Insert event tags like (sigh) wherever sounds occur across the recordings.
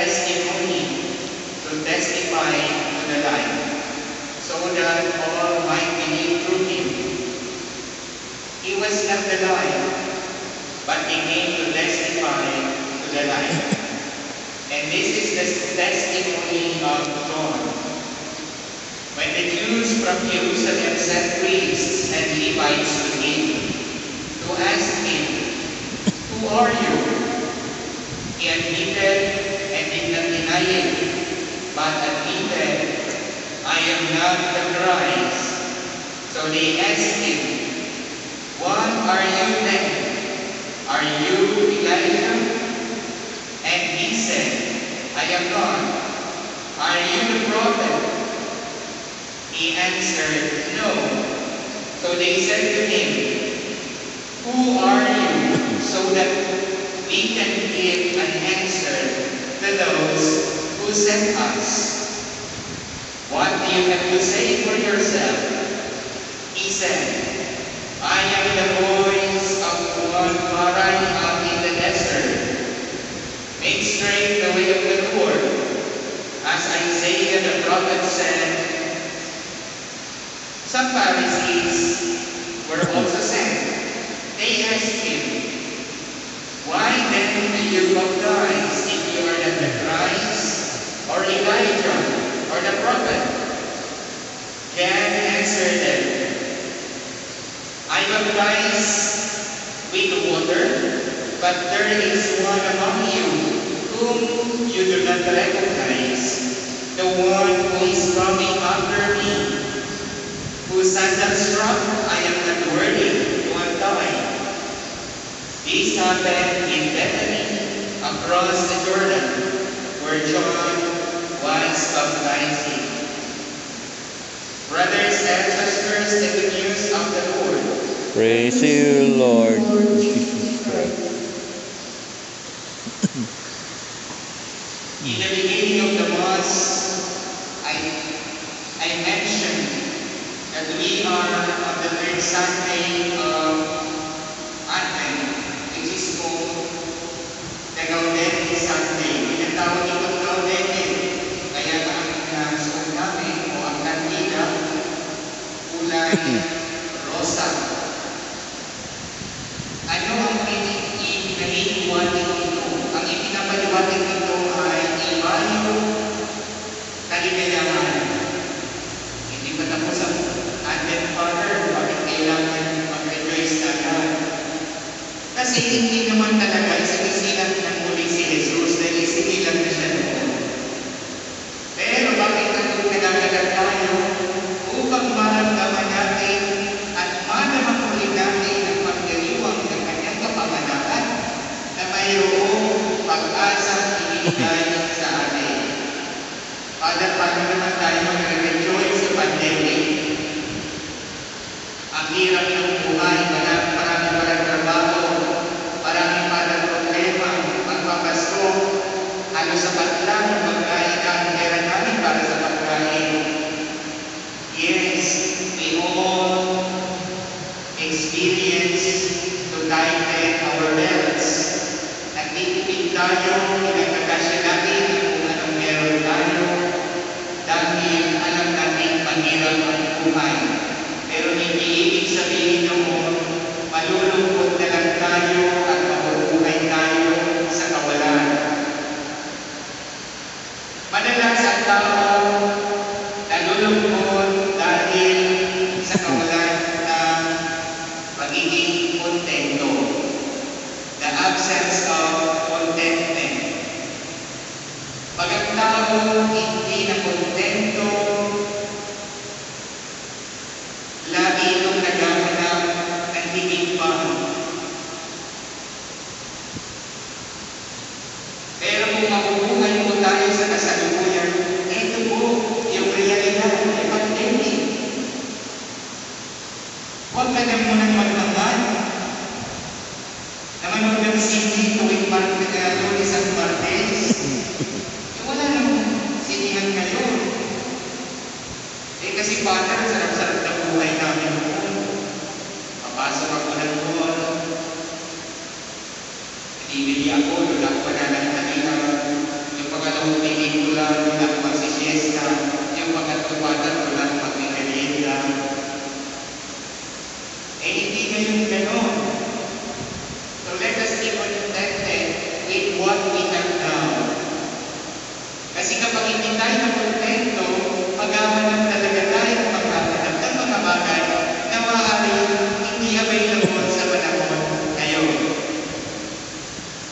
testimony to testify to the light, so that all might believe through him. He was not the light, but he came to testify to the light. And this is the testimony of God. When the Jews from Jerusalem sent priests and Levites to him to ask him, Who are you? He admitted did not deny it, but admitted, I am not the Christ. So they asked him, What are you then? Are you Elijah? And he said, I am not. Are you the prophet? He answered, No. So they said to him, Who are you? So that we can give an answer to those who sent us. What do you have to say for yourself? He said, I am the voice of one crying out in the desert. Make straight the way of the Lord. As Isaiah the prophet said, some Pharisees were also sent. They asked him, Why then do you not if you are not the Christ, or Elijah, or the prophet? John answered them, I baptize with water, but there is one among you whom you do not recognize, the one who is coming after me, whose sandal strap I am not worthy to untie. This happened in Bethany, across the Jordan, where John was baptizing. Brothers and sisters, in the news of the Lord. Praise you, Lord Jesus Christ. In the beginning of the Mass, I, I mentioned that we are on the third Sunday of Advent, which is called the Gaudete Sunday. Tinatawag Kasi hindi naman talaga isinilang ng muli si Jesus dahil isinilang na siya noon. Pero bakit nandun pinagalan tayo? Upang maramdaman natin at malaman ulit natin ang pagdiriwang ng kanyang kapanganakan na mayroong pag-asang ibigay sa atin. Father, paano naman tayo mag-rejoice sa pandemic? Ang hirap ng buhay, marami, marami walang trabaho, maraming walang problema, magpapasko, halos sapat lang ang pagkain na ang pera namin para sa pagkain. Yes, we all experience to tighten our belts. Nagtitipid tayo, pinagkakasya natin kung anong meron tayo, dahil alam natin mahirap ang buhay. Pero hindi ibig sabihin noon, malulungkot na lang tayo at mabubuhay tayo sa kawalan. Madalas ang tao nalulungkot dahil sa kawalan ng pagiging kontento. The absence of contentment. Pag ang tao hindi na kontento, lagi itong naghahanap ng higit pa. Mabubuhay mo tayo sa kasalukuyan, ito po yung realidad ng pandemic. Huwag ka na munang magtangan na manood ng CD tuwing Martes, Lunes at Martes. Eh, wala namang sinihan ngayon. Eh kasi bata, sarap-sarap na buhay namin noon. Papasok ako ng mall. bibili ako, doon ako pananaghalina. Yung pangalawang pelikula, doon ako magsisiesta. Yung pangatluwatan, doon ako magmimerienda. Eh, hindi ngayon ganon. So let us be contented with what we have now. Kasi kapag hindi tayo nakontento, maghahanap talaga tayo maghahanap ng mga bagay na maaaring hindi available sa panahon ngayon.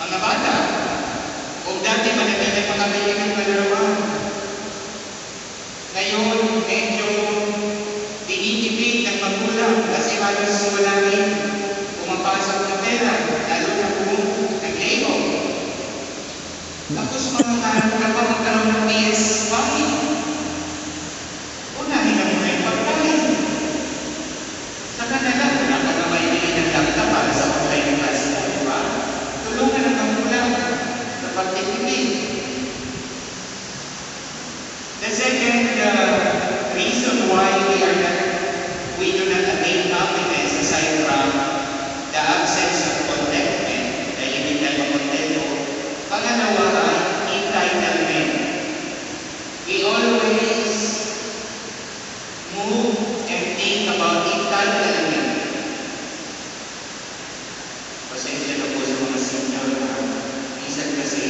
Mga bata, kung dati malaki na makabili ng malarawan, ngayon medyo dinitipid ng magulang kasi halos wala rin pumapasok na pera, lalo na kung nag-lego. Tapos mga anak ka pa magkaroon ng PS5. Unahin na muna yung pagkain. Saka na lang, wala ka na may bili ng laptop para sa online class mo, di ba? Tulungan ang magulang sa pagtitipid. The uh, reason why we are not, we do not attain happiness aside from the absence of contentment, dahil hindi tayo kontento, pangalawa ay entitlement. We always move and think about entitlement. Pasensya na po sa mga senior. ha? Minsan kasi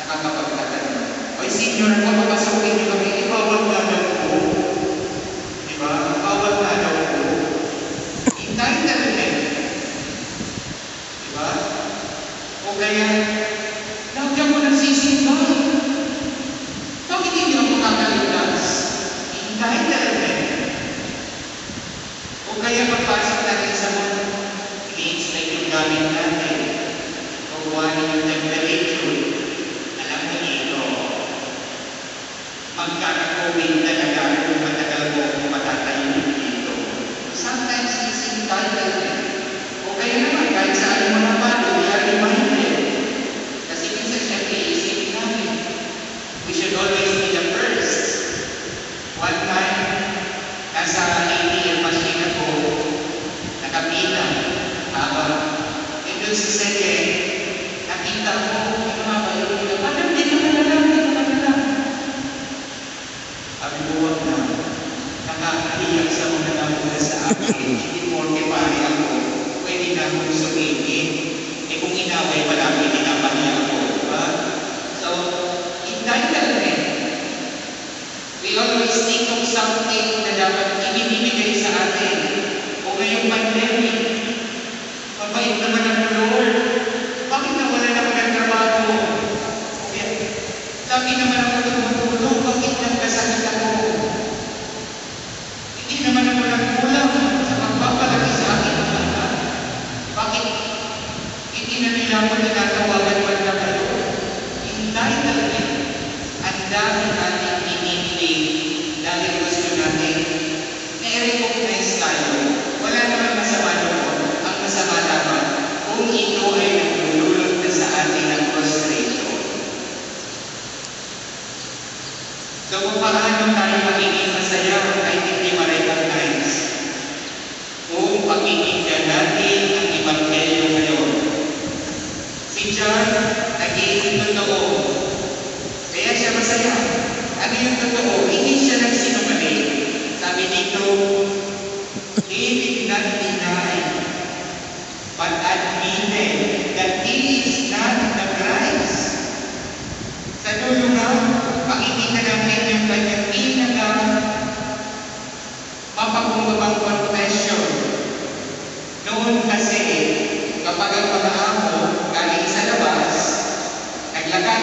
nakakapagtatanong. Oy, senior ko, papasukin niyo kami. Eh, bawal nga daw po. Di ba? Bawal nga daw po. Entitlement. Di ba? O kaya, lagyan mo ng sisimba. Bakit hindi ako makakaligtas? Entitlement. O kaya magpasok natin sa mundo. Needs na yung gamit natin. O kuhanin yung temperature. Alam mo ito. Magkaka-COVID talaga kung matagal mo kung matatayunin dito. Sometimes it's entitlement. O kaya naman, kahit saan mo napalo, we are reminded. Kasi minsan siyempre iisipin namin. We always be the first. One time, nasa ATM machine ako, nakapila, haba. And doon sa second, nakita ko, ano nga ba yun? Parang dito ka na lang, dito ka na lang. Sabi ko, wag na. Nakakahiyak sa mga nauna sa akin. (laughs) Hindi porke pare ako, pwede na akong sumingin. Eh kung inaway, palagi pinapahiya ako. Diba? So, entitlement. We always think of something na dapat ibinibigay sa atin. O ngayong pandemic, mabait naman ang Lord. Bakit nawala naman ang trabaho? Okay. Lagi naman ako tumutulong, bakit nagkasakit ako? Hindi naman ako nagkulang sa pagpapalaki sa akin ng anak. Bakit hindi na tinatawagan man na kayo? Entitlement. Ang dami natin pinili dahil gusto natin tayo. Wala naman masama doon. Ang kung ito ay nagdululot na sa atin ng frustration. Kung paano tayo magiging masaya kahit hindi ma-recognize? Kung pakikinggan natin ang Ebanghelyo ngayon. Si John, naging totoo. Kaya siya masaya. Ano yung totoo? Hindi siya nagsinungaling. Sabi dito, He did not deny, but admitted that he is not the Christ. Sa dulo nga, pakikita natin yung kanyang pinaka mapakumbabang confession. Noon kasi, kapag ang mga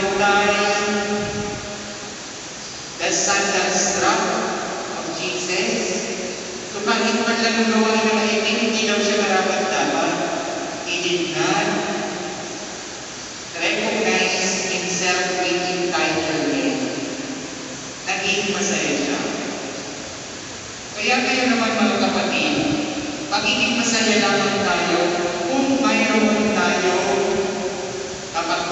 Undying, the sandal strap of Jesus, kahit man lang gawa ng naitin, hindi lang siya karapat dapat. He did not recognize himself with entitlement. Naging masaya siya. Kaya kayo naman mga kapatid, magiging masaya lamang tayo kung mayroon tayo kapag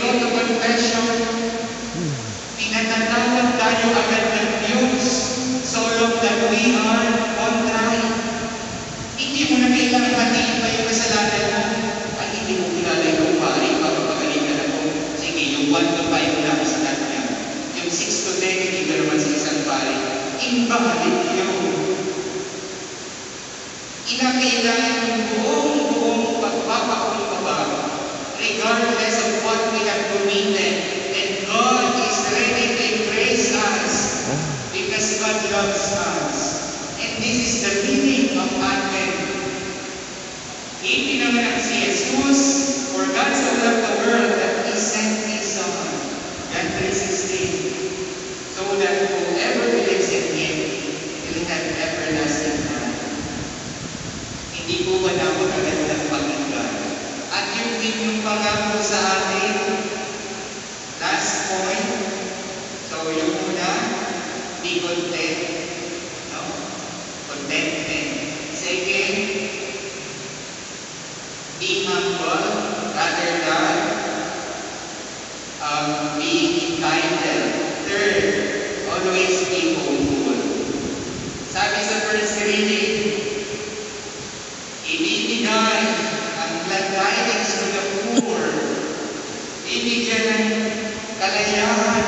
go to confession, pinatatawag tayo agad ng Diyos so long that we are contrite. Hindi mo na kailangan hatiin pa yung kasalanan mo. Ay, hindi mo pari, papapagaling ka mo. Sige, yung 1 to 5 lang sa kanya. Yung 6 to 10, hindi naman isang pari. Invalid yun. Inakailangan yung buong-buong pagpapakumbaba regardless of what we have committed. And God is ready to embrace us loves us. And this is the meaning of Advent. Ipinanganak si Jesus, for God so loved the world that He sent His Son, John 3.16, so that whoever believes in Him will have everlasting life. Hindi po ba napakagandang pakinggan? At yung din yung pangako sa atin, last point, so yung una, be content. No? Contentment. Second, be humble rather than um, being entitled. Third, always be hopeful. Sabi sa first reading, ibibigay ang glad tidings to the poor. Bibigyan ng kalayaan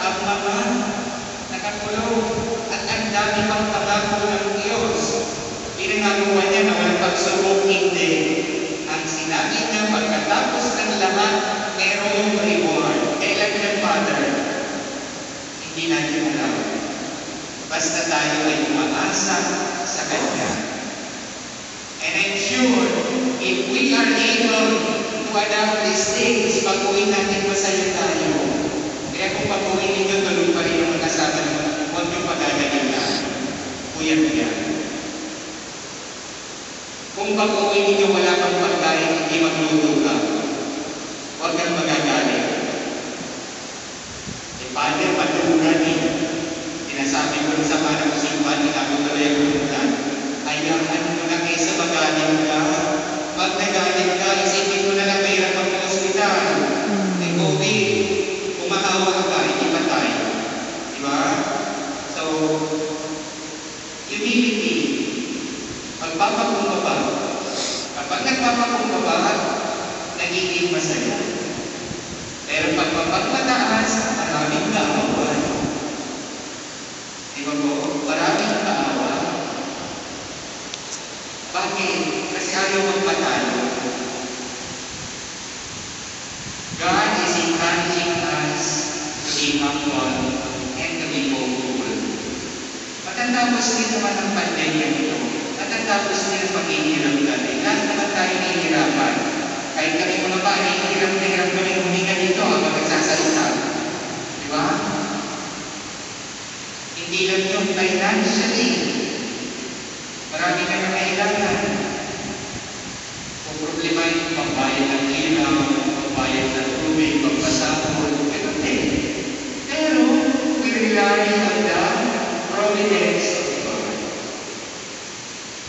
ang mga nakakulong at ang dami pang pangako ng Diyos. Pinangagawa niya na walang pagsubok hindi. Ang sinabi niya pagkatapos ng lahat, merong reward. Kailan yan, Father? Hindi natin alam. Basta tayo ay umaasa sa Kanya. And I'm sure, if we are able to adapt these things, pag-uwi natin masaya tayo. Kaya kung pag-uwi ninyo, tuloy pa rin yung kasama nyo, huwag nyo pagagalitan. Kuya-kuya. Kung pag-uwi ninyo wala kang pagkain, hindi magluto ka. Huwag kang magagalit. Eh, paano maturan eh? Sinasabi ko sa mga simpan, sinabi ko rin yung lutan. Hayaan mo na kaysa magaling ka. Pag nagaling ka, isipin mo na lang mayroon pag hospital. May COVID. Kumahawa ka, hindi patay. Di ba? So, humility. Pagpapakumbaba. Nagpapakumbaba, nagiging masaya. Pero pag mapagmataas, maraming kaaway. Di ba po? Maraming kaaway. Bakit? Kasi ayaw magpatalo. God is encouraging us to be humble and to be hopeful. Matatapos din naman ang pandemya ito. Matatapos din ang paghihirap natin. Lahat naman tayo nahihirapan. Kahit kami mga ba, nahihirap na hirap kami huminga dito habang nagsasalita. Di ba? Hindi lang yung financially. Marami ka na kailangan. Kung problema yung pambayad ng ilaw, pambayad ng tubig, pagpasahod, ganun din. Pero, we rely on the providence.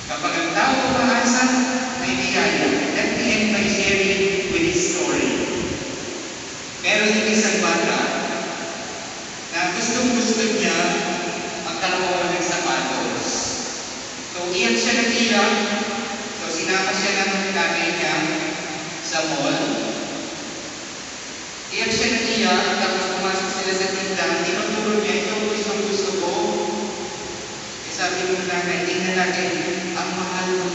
Kapag ang tao umaasa, may biyaya. Let me end my sharing with this story. Meron yung isang bata na gustong gusto niya magkaroon ng sapatos. So, iyak siya ng iyak. So, sinama siya ng nanay niya sa mall. Iyak siya ng iyak, tapos pumasok sila sa tindahan. Tinuturo niya, ito gustong gusto ko. Eh, sabi ng nanay, tingnan natin, ang mahal ng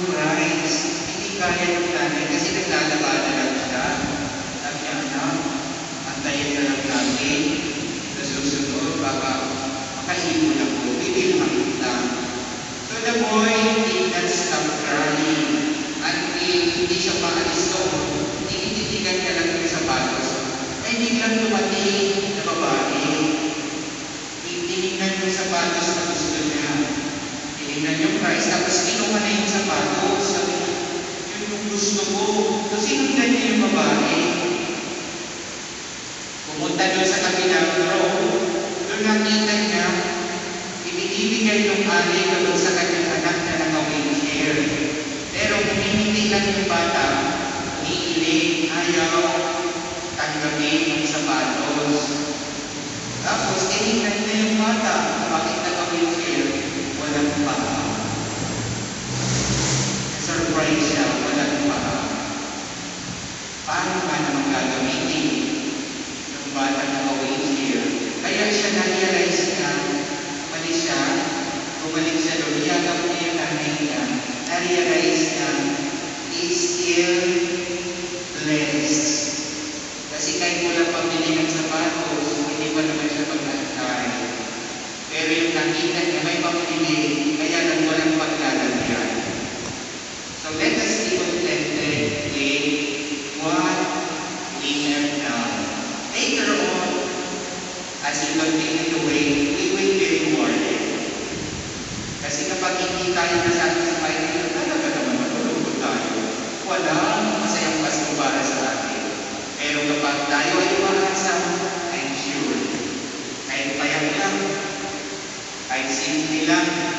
gusto ko. So sinundan niya yung babae. Pumunta doon sa kabilang row. Doon nakita niya, ibinibigay yung alay doon sa kanyang anak na naka-wheelchair. Pero humihindi lang yung bata, umiiling, ayaw, kagabi ng sapatos. Tapos, tinignan niya yung bata. Bakit naka-wheelchair? Walang paa. Surprise siya. Paano ba naman gagamitin yung bata naka-wheelchair? Kaya siya na-realize niya, mali siya, bumalik doon, iyagap niya yung nanay niya, na-realize niya, he is still blessed. Kasi kahit wala pambili ng sapatos, hindi pa naman siya pagkakay. Pero yung nakita niya, may pambili, kaya lang walang paglalagyan. So let us be contented with what we have done. Later on, as we continue to wait, we will be rewarded. Kasi kapag hindi tayo nasatisfied dito, talaga naman matulog tayo. Walang masayang pasko para sa atin. Pero kapag tayo ay umaasa, I'm sure, kahit payak lang, kahit simple lang